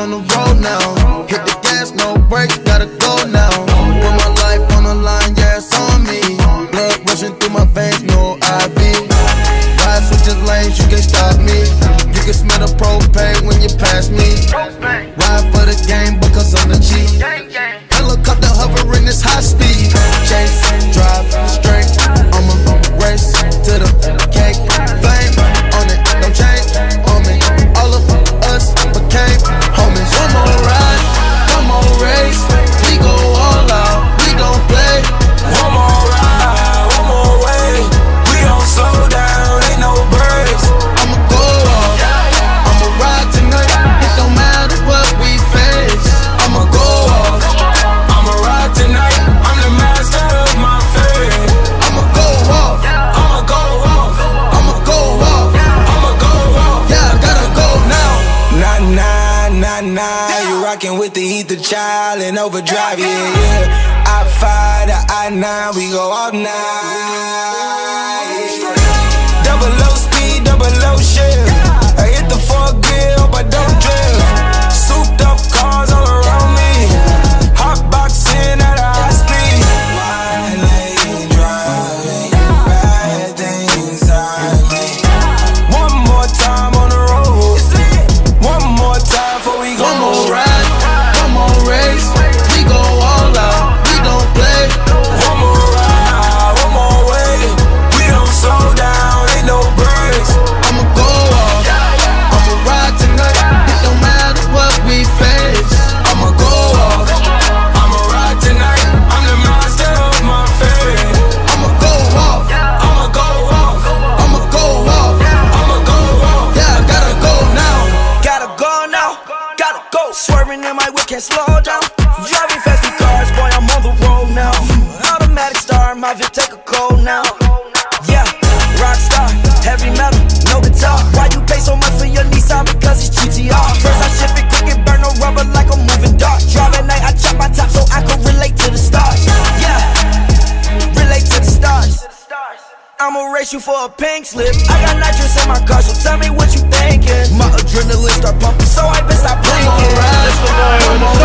on the road now. Hit the gas, no brakes, gotta go now. Put my life on the line, yeah, it's on me. Blood rushing through my veins, no IV. Ride switches lanes, you can't stop me. You can smell the propane when you pass me. In overdrive, yeah, yeah. I five I nine, we go all night. Double low speed, down. Driving fast in cars, boy, I'm on the road now. Automatic star, my Vic take a cold now. Yeah, rock star, heavy metal, no guitar. Why you pay so much for your Nissan? Because it's GTR. First I shift it quick and burn no rubber like a moving dart. Drive at night, I chop my top so I can relate to the stars. Yeah, relate to the stars. I'ma race you for a pink slip. I got nitrous in my car, so tell me what you thinking. My adrenaline start pumping, so I been stop blinking. One